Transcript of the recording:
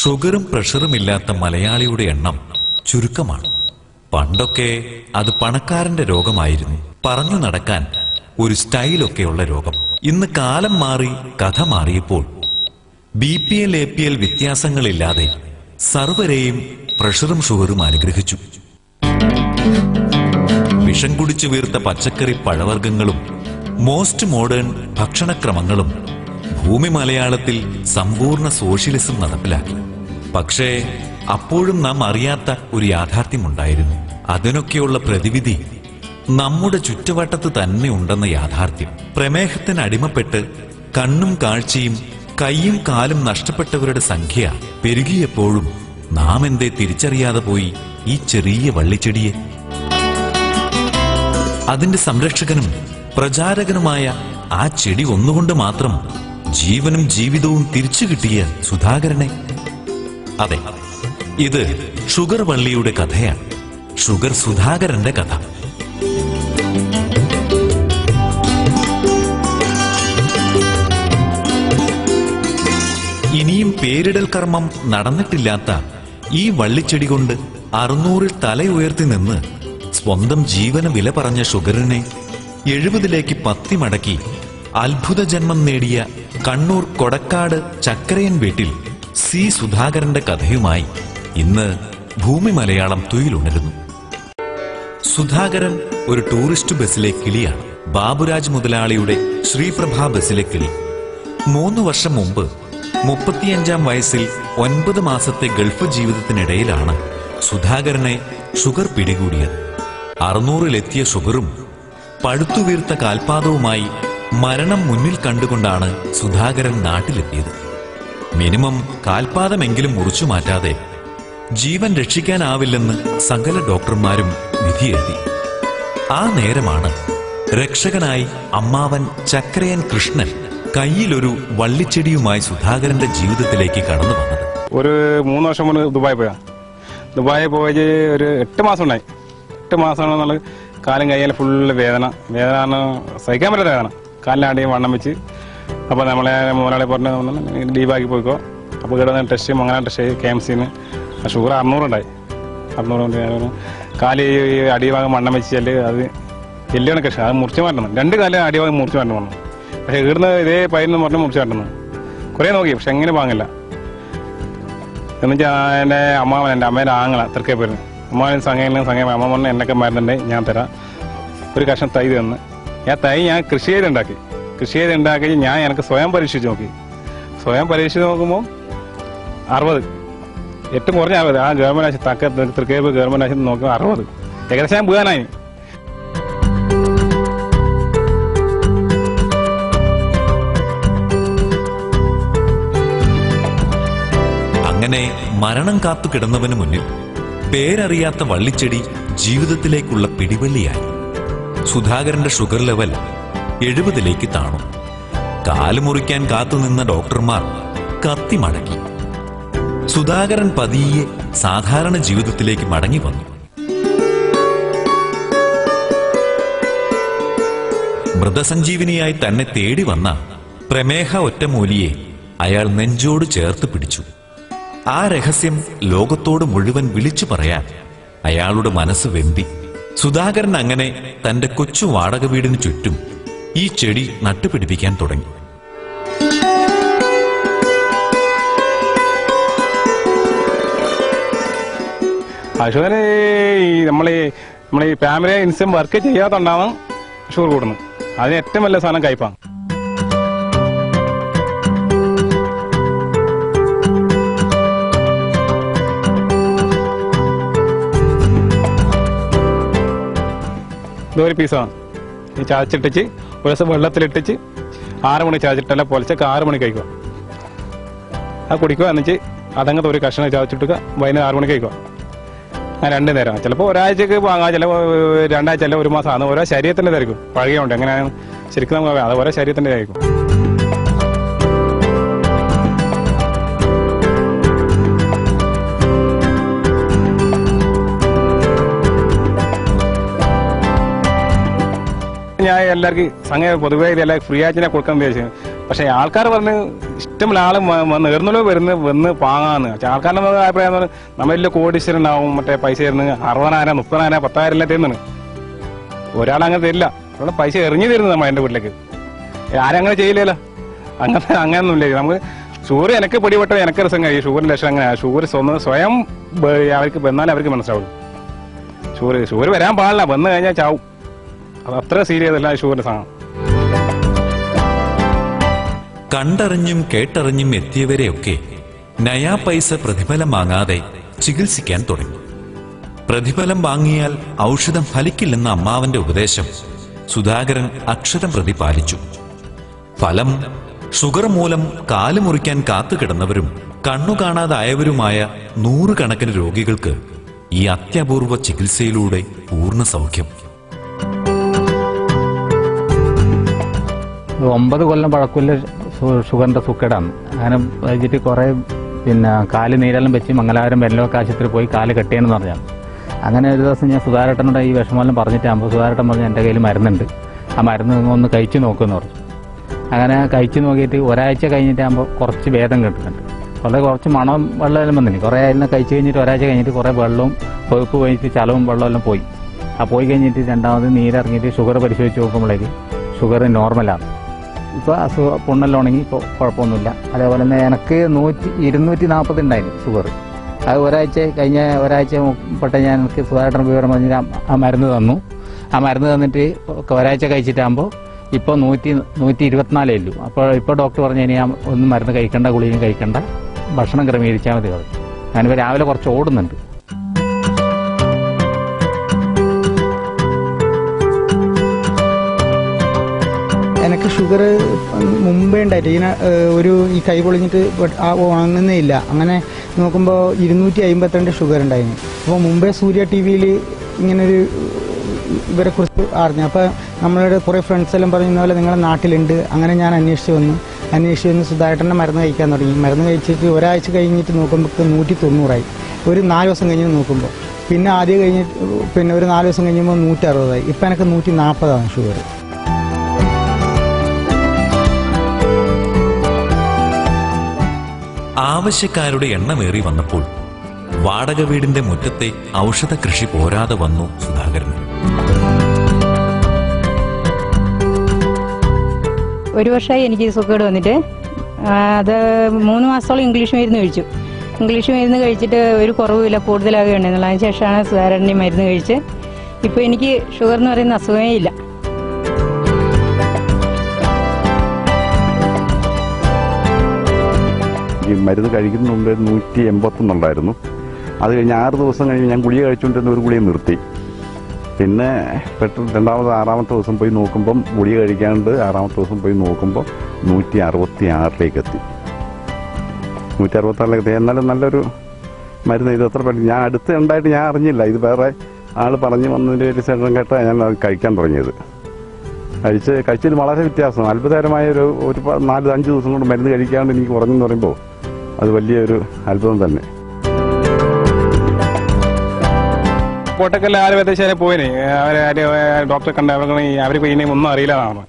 ഷുഗറും പ്രഷറും ഇല്ലാത്ത മലയാളിയുടെ എണ്ണം ചുരുക്കമാണ്. പണ്ടൊക്കെ അത് പണക്കാരന്റെ രോഗമായിരുന്നു. പറഞ്ഞു നടക്കാൻ ഒരു സ്റ്റൈലൊക്കെയുള്ള രോഗം. ഇന്ന് കാലം മാറി കഥ മാറിയപ്പോൾ B P L A P L വ്യത്യാസങ്ങളില്ലാതെ സർവരെയും പ്രഷറും ഷുഗറും അനുഗ്രഹിച്ചു. വിഷം കുടിച്ചു വീർത്ത പച്ചക്കറി പഴവർഗങ്ങളും മോസ്റ്റ് മോഡേൺ ഭക്ഷണക്രമങ്ങളും ഭൂമി മലയാളത്തിൽ സമ്പൂർണ സോഷ്യലിസം നടപ്പിലാക്കി. പക്ഷേ അപ്പോഴും നാം അറിയാത്ത ഒരു യാഥാർത്ഥ്യമുണ്ടായിരുന്നു. അതിനൊക്കെയുള്ള പ്രതിവിധി നമ്മുടെ ചുറ്റുവട്ടത്ത് തന്നെ ഉണ്ടെന്ന യാഥാർത്ഥ്യം. പ്രമേഹത്തിന് അടിമപ്പെട്ട് കണ്ണും കാഴ്ചയും കൈയും കാലും നഷ്ടപ്പെട്ടവരുടെ സംഖ്യ പെരുകിയപ്പോഴും നാം എന്തേ തിരിച്ചറിയാതെ പോയി ഈ ചെറിയ വള്ളിച്ചെടിയെ? അതിന്റെ സംരക്ഷകനും പ്രചാരകനുമായ ആ ചെടി ഒന്നുകൊണ്ട് മാത്രം ജീവനും ജീവിതവും തിരിച്ചു കിട്ടിയ സുധാകരനെ അതെ ഇത് ഷുഗർ വള്ളിയുടെ കഥയാണ്. ഷുഗർ സുധാകരന്റെ കഥ. ഇനിയും പേരിടൽ കർമ്മം നടന്നിട്ടില്ലാത്ത ഈ വള്ളിച്ചെടി കൊണ്ട് അറുന്നൂറിൽ തല ഉയർത്തി നിന്ന് സ്വന്തം ജീവന വില പറഞ്ഞ ഷുഗറിനെ എഴുപതിലേക്ക് പത്തി മടക്കി അത്ഭുത ജന്മം നേടിയ കണ്ണൂർ കൊടക്കാട് ചക്കരയൻ വീട്ടിൽ സി സുധാകരന്റെ കഥയുമായി ഇന്ന് ഭൂമി മലയാളം തുയിലുണരുന്നു സുധാകരൻ ഒരു ടൂറിസ്റ്റ് ബസ്സിലെ കിളിയാണ്. ബാബുരാജ് മുതലാളിയുടെ ശ്രീപ്രഭ ബസ്സിലെ കിളി. മൂന്ന് വർഷം മുമ്പ് മുപ്പത്തിയഞ്ചാം വയസ്സിൽ ഒൻപത് മാസത്തെ ഗൾഫ് ജീവിതത്തിനിടയിലാണ് സുധാകരനെ ഷുഗർ പിടികൂടിയത്. അറുന്നൂറിലെത്തിയ ഷുഗറും പഴുത്തുവീർത്ത കാൽപാദവുമായി മരണം മുന്നിൽ കണ്ടുകൊണ്ടാണ് സുധാകരൻ നാട്ടിലെത്തിയത്. മിനിമം കാൽപാദമെങ്കിലും മുറിച്ചു മാറ്റാതെ ജീവൻ രക്ഷിക്കാനാവില്ലെന്ന് സകല ഡോക്ടർമാരും വിധിയെഴുതി. ആ നേരമാണ് രക്ഷകനായി അമ്മാവൻ ചക്രയൻ കൃഷ്ണൻ കയ്യിലൊരു വള്ളിച്ചെടിയുമായി സുധാകരന്റെ ജീവിതത്തിലേക്ക് കടന്നു വന്നത്. ഒരു മൂന്ന് വർഷം മുന്നേ ദുബായി പോയാ ദുബായി പോയത് ഒരു എട്ട് മാസം ഉണ്ടായി. എട്ട് മാസം നമ്മൾ കാലും കയ്യാലും ഫുള്ള് വേദന. വേദന സഹിക്കാൻ പറ്റാത്ത വേദന. കാലിനാടി വണ്ണം വെച്ച് അപ്പോൾ നമ്മളെ മുതലാളി പറഞ്ഞ് ലീവാക്കി പോയിക്കോ. അപ്പോൾ ഇവിടെ ടെസ്റ്റ് ചെയ്യും. അങ്ങനെ ടെസ്റ്റ് ചെയ്യും കെ എം സിന്ന് ഷുഗർ അറുന്നൂറുണ്ടായി. അറുന്നൂറ് കൊണ്ട് കാൽ ഈ അടിഭാഗം വണ്ണം വെച്ചാൽ അത് എല്ലാണ് കൃഷി അത് മുറിച്ച് മാറ്റണം. രണ്ട് കാലം അടിഭാഗം മുറിച്ച് മാറ്റണം പറഞ്ഞു. പക്ഷേ ഇവിടുന്ന് ഇതേ പയ്യെന്ന് പറഞ്ഞ് മുറിച്ച് മാറ്റണം. കുറേ നോക്കി പക്ഷെ എങ്ങനെ വാങ്ങില്ല. എന്നുവെച്ചാൽ എന്റെ അമ്മാവൻ എന്റെ അമ്മേന്റെ ആങ്ങള തൃക്കേ പേര് അമ്മാവൻ സംഘം സംഘം അമ്മ പറഞ്ഞ എന്നൊക്കെ മരുന്നുണ്ട് ഞാൻ തരാം. ഒരു കഷ്ണം തൈ തന്ന്. ഞാൻ തൈ ഞാൻ കൃഷി ചെയ്തുണ്ടാക്കി കൃഷി ചെയ്ത് ഉണ്ടാക്കി ഞാൻ എനിക്ക് സ്വയം പരീക്ഷിച്ച് നോക്കി. സ്വയം പരീക്ഷിച്ച് നോക്കുമ്പോൾ അറുപത്. ഏറ്റവും കുറഞ്ഞ അറുപത്. ആ ഗവൺമെന്റ് ആശുപത്രി തക്ക തൃക്കേപ്പ് ഗവൺമെന്റ് ആശുപത്രി നോക്കുമ്പോൾ അറുപത്. ഏകദേശം വീഴാനായി അങ്ങനെ മരണം കാത്തു കിടന്നവന് മുന്നിൽ പേരറിയാത്ത വള്ളിച്ചെടി ജീവിതത്തിലേക്കുള്ള പിടിവള്ളിയായി. സുധാകരന്റെ ഷുഗർ ലെവൽ എഴുപതിലേക്ക് താണു. കാൽ മുറിക്കാൻ കാത്തുനിന്ന ഡോക്ടർമാർ കത്തി മടക്കി സുധാകരൻ പതിയെ സാധാരണ ജീവിതത്തിലേക്ക് മടങ്ങി വന്നു. മൃതസഞ്ജീവിനിയായി തന്നെ തേടി വന്ന പ്രമേഹ ഒറ്റമൂലിയെ അയാൾ നെഞ്ചോട് ചേർത്ത് പിടിച്ചു. ആ രഹസ്യം ലോകത്തോട് മുഴുവൻ വിളിച്ചു പറയാൻ അയാളുടെ മനസ്സ് വെന്തി. സുധാകരൻ അങ്ങനെ തന്റെ കൊച്ചു വാടക വീടിന് ചുറ്റും ഈ ചെടി നട്ടുപിടിപ്പിക്കാൻ തുടങ്ങി. ഷുഗർ നമ്മളെ നമ്മൾ ഫാമിലി ഇൻസം വർക്ക് ചെയ്യാത്തുണ്ടാവാം ഷുഗർ കൂടുന്നു അതിന് ഏറ്റവും വലിയ സാധനം കയ്പാണ്. ഇതൊരു പീസാണ് ഈ ചാച്ചിട്ടിച്ച് ഒരു ദിവസം വെള്ളത്തിലിട്ടിച്ച് ആറ് മണി ചാച്ചിട്ടല്ല പൊലച്ചൊക്കെ ആറ് മണി കഴിക്കുക. അത് കുടിക്കുക എന്നിച്ച് അതങ്ങനത്തെ ഒരു കഷ്ണം ചാച്ചിട്ടുക വൈകുന്നേരം ആറ് മണി കഴിക്കുക. ആ രണ്ട് നേരം. ചിലപ്പോൾ ഒരാഴ്ചക്ക് വാങ്ങാം ചിലപ്പോൾ രണ്ടാഴ്ച അല്ല ഒരു മാസം. ആണ് ഓരോ ശരീരത്തിന്റെ തിരക്കും. പഴകിയുണ്ട് എങ്ങനെയാണ്? ശരിക്കും നമുക്ക് അത് ഓരോ ശരീരത്തിന്റെ ആയിരിക്കും ഞാൻ എല്ലാവർക്കും സംഘം പൊതുവേ എല്ലാവർക്കും ഫ്രീ ആയിട്ട് ഞാൻ കൊടുക്കാൻ വിചാരിച്ചു പക്ഷേ ആൾക്കാർ പറഞ്ഞ് ഇഷ്ടമുള്ള ആൾ ഏർന്നുള്ളൂ വരുന്ന വന്ന് പാങ്ങാന്ന് പക്ഷെ ആൾക്കാരുടെ അഭിപ്രായം നമ്മൾ വലിയ കോടീശ്വരനാവും മറ്റേ പൈസ തരുന്ന അറുപതിനായിരം മുപ്പതിനായിരം പത്തായിരം എല്ലാം തരുന്നു ഒരാളങ്ങനെ തരില്ല. അവിടെ പൈസ എറിഞ്ഞു തരുന്നത് നമ്മൾ എന്റെ വീട്ടിലേക്ക്. ആരും അങ്ങനെ ചെയ്യില്ലല്ലോ. അങ്ങനെ അങ്ങനെയൊന്നും ഇല്ല നമുക്ക് ഷുഗർ എനിക്ക് പിടിപെട്ട എനിക്ക് രസം കഴിയും. ഷുഗറിന്റെ ലക്ഷം അങ്ങനെ ഷുഗർ സ്വയം അവർക്ക് വന്നാലേ അവർക്ക് മനസ്സിലാവും ഷുഗർ ഷുഗർ വരാൻ പാടില്ല. വന്നു കഴിഞ്ഞാൽ ചാവും. അത് അത്ര സീരിയസ് അല്ല യേശുവിന്റെ സാധനം. കണ്ടറിഞ്ഞും കേട്ടറിഞ്ഞും എത്തിയവരെയൊക്കെ നയാ പൈസ പ്രതിഫലം വാങ്ങാതെ ചികിത്സിക്കാൻ തുടങ്ങി. പ്രതിഫലം വാങ്ങിയാൽ ഔഷധം ഫലിക്കില്ലെന്ന അമ്മാവന്റെ ഉപദേശം സുധാകരൻ അക്ഷരം പ്രതി പാലിച്ചു. ഫലം ഷുഗർ മൂലം കാൽ മുറിക്കാൻ കാത്തുകിടന്നവരും കണ്ണു കാണാതായവരുമായ നൂറുകണക്കിന് രോഗികൾക്ക് ഈ അത്യപൂർവ ചികിത്സയിലൂടെ പൂർണ സൗഖ്യം. ഒമ്പത് കൊല്ലം പഴക്കമുള്ള ഷു- ഷുഗറിന്റെ സുക്കേടാണ്. അങ്ങനെ വെച്ചിട്ട് കുറെ പിന്നെ കാൽ നീരെല്ലാം വെച്ച് മംഗലാപുരം വെല്ലൊക്കെ ആശുപത്രിയിൽ പോയി കാൽ കെട്ടിയെന്ന് പറഞ്ഞാൽ അങ്ങനെ ഒരു ദിവസം ഞാൻ സുധാരട്ടനോട് ഈ വിഷമെല്ലാം പറഞ്ഞിട്ടാകുമ്പോൾ സുധാരട്ടൻ പറഞ്ഞു എന്റെ കയ്യിൽ മരുന്നുണ്ട്. ആ മരുന്ന് ഒന്ന് കഴിച്ചു നോക്കുമെന്ന് പറഞ്ഞു. അങ്ങനെ കഴിച്ചു നോക്കിയിട്ട് ഒരാഴ്ച കഴിഞ്ഞിട്ടാകുമ്പോൾ കുറച്ച് ഭേദം കിട്ടുന്നുണ്ട് വളരെ കുറച്ച് മണം വെള്ളമെല്ലാം വന്നിന്. കുറേ ആയിരുന്നു കഴിച്ചു കഴിഞ്ഞിട്ട് ഒരാഴ്ച കഴിഞ്ഞിട്ട് കുറേ വെള്ളവും കൊഴുപ്പ് കഴിഞ്ഞിട്ട് ചലവും വെള്ളമെല്ലാം പോയി. ആ പോയി കഴിഞ്ഞിട്ട് രണ്ടാമത് നീരിറങ്ങിയിട്ട് ഷുഗർ പരിശോധിച്ച് നോക്കുമ്പോഴേക്ക് ഷുഗർ നോർമലാണ്. ഇപ്പോൾ അസുഖ പുണ്ണെല്ലാം ഉണങ്ങി ഇപ്പോൾ കുഴപ്പമൊന്നുമില്ല. അതേപോലെ തന്നെ എനിക്ക് നൂറ്റി ഇരുന്നൂറ്റി നാൽപ്പത് ഉണ്ടായിരുന്നു ഷുഗർ അത് ഒരാഴ്ച കഴിഞ്ഞ ഒരാഴ്ച പെട്ട ഞാൻ എനിക്ക് സുധാകരൻ വിവരം പറഞ്ഞിട്ട് ആ- മരുന്ന് തന്നു. ആ മരുന്ന് തന്നിട്ട് ഒരാഴ്ച കഴിച്ചിട്ടാകുമ്പോൾ ഇപ്പോൾ നൂറ്റി നൂറ്റി ഇരുപത്തിനാലേ ഉള്ളൂ. അപ്പോൾ ഇപ്പോൾ ഡോക്ടർ പറഞ്ഞു ഇനി ഒന്നും മരുന്ന് കഴിക്കേണ്ട ഗുളികയും കഴിക്കേണ്ട. ഭക്ഷണം ക്രമീകരിച്ചാൽ മതി പറഞ്ഞു. ഞാനിപ്പോൾ രാവിലെ കുറച്ച് ഓടുന്നുണ്ട്. എനിക്ക് ഷുഗർ മുമ്പേ ഉണ്ടായിട്ട് ഇങ്ങനെ ഒരു ഈ കൈ പൊളിഞ്ഞിട്ട് ഉണങ്ങുന്നേ ഇല്ല. അങ്ങനെ നോക്കുമ്പോൾ ഇരുന്നൂറ്റി അമ്പത്തിരണ്ട് ഷുഗർ ഉണ്ടായിരുന്നു അപ്പോൾ മുമ്പേ സൂര്യ ടി വിയിൽ ഇങ്ങനൊരു ഇവരെ കുറിച്ച് അറിഞ്ഞു. അപ്പോൾ നമ്മളുടെ കുറേ ഫ്രണ്ട്സ് എല്ലാം പറയുന്ന പോലെ നിങ്ങളുടെ നാട്ടിലുണ്ട്. അങ്ങനെ ഞാൻ അന്വേഷിച്ച് വന്നു. അന്വേഷിച്ച് വന്ന് സുധാകരന്റെ മരുന്ന് കഴിക്കാൻ തുടങ്ങി. മരുന്ന് കഴിച്ചിട്ട് ഒരാഴ്ച കഴിഞ്ഞിട്ട് നോക്കുമ്പോൾ നൂറ്റി തൊണ്ണൂറായി ഒരു നാല് ദിവസം കഴിഞ്ഞ് നോക്കുമ്പോൾ പിന്നെ ആദ്യം കഴിഞ്ഞിട്ട് പിന്നെ ഒരു നാല് ദിവസം കഴിയുമ്പോൾ നൂറ്റി അറുപതായി ഇപ്പം എനിക്ക് നൂറ്റി നാൽപ്പതാണ് ഷുഗർ ആവശ്യക്കാരുടെ എണ്ണമേറി വന്നപ്പോൾ വാടക വീടിന്റെ മുറ്റത്തെ ഔഷധ കൃഷി പോരാതെ വന്നു സുധാകരന് ഒരു വർഷമായി എനിക്ക് സുഖേട് വന്നിട്ട്. അത് മൂന്ന് മാസത്തോളം ഇംഗ്ലീഷ് മരുന്ന് കഴിച്ചു. ഇംഗ്ലീഷ് മരുന്ന് കഴിച്ചിട്ട് ഒരു കുറവുമില്ല കൂടുതലാകുകയാണ് അതിനുശേഷമാണ് അതിന് ശേഷമാണ് മരുന്ന് കഴിച്ച് ഇപ്പോൾ എനിക്ക് ഷുഗർ എന്ന് പറയുന്ന അസുഖമേ ഇല്ല. ഈ മരുന്ന് കഴിക്കുന്ന മുമ്പ് നൂറ്റി എൺപത്തൊന്നുണ്ടായിരുന്നു. അത് കഴിഞ്ഞ് ആറ് ദിവസം കഴിഞ്ഞ് ഞാൻ ഗുളിക കഴിച്ചുകൊണ്ടിരുന്ന ഒരു ഗുളിക നിർത്തി. പിന്നെ പെട്ടെന്ന് രണ്ടാമത് ആറാമത്തെ ദിവസം പോയി നോക്കുമ്പം ഗുളിക കഴിക്കാണ്ട് ആറാമത്തെ ദിവസം പോയി നോക്കുമ്പോൾ നൂറ്റി അറുപത്തി ആറിലേക്ക് എത്തി. നൂറ്റി അറുപത്തി ആറിലേക്ക് എത്തി. എന്നാലും നല്ലൊരു മരുന്ന്. ഇത് എത്ര പെട്ടെന്ന് ഞാൻ അടുത്ത് ഉണ്ടായിട്ട് ഞാൻ അറിഞ്ഞില്ല. ഇത് വേറെ ആൾ പറഞ്ഞു വന്നതിന്റെ ഒരു ശേഷം കേട്ടാണ് ഞാൻ കഴിക്കാൻ തുടങ്ങിയത്. കഴിച്ച് കഴിച്ചതിൽ വളരെ വ്യത്യാസം. അത്ഭുതകരമായ ഒരു ഒരു നാല് അഞ്ച് ദിവസം കൊണ്ട് മരുന്ന് കഴിക്കാണ്ട് എനിക്ക് കുറഞ്ഞെന്ന് പറയുമ്പോൾ അത് വലിയൊരു അത്ഭുതം തന്നെ. കോട്ടക്കല്ല ആരും എത്തിച്ചാലേ പോയിനെ. അവരെ ഡോക്ടറെ കണ്ട അവർക്ക് അവർക്ക് ഇനി ഒന്നും അറിയില്ല എന്നാണ്.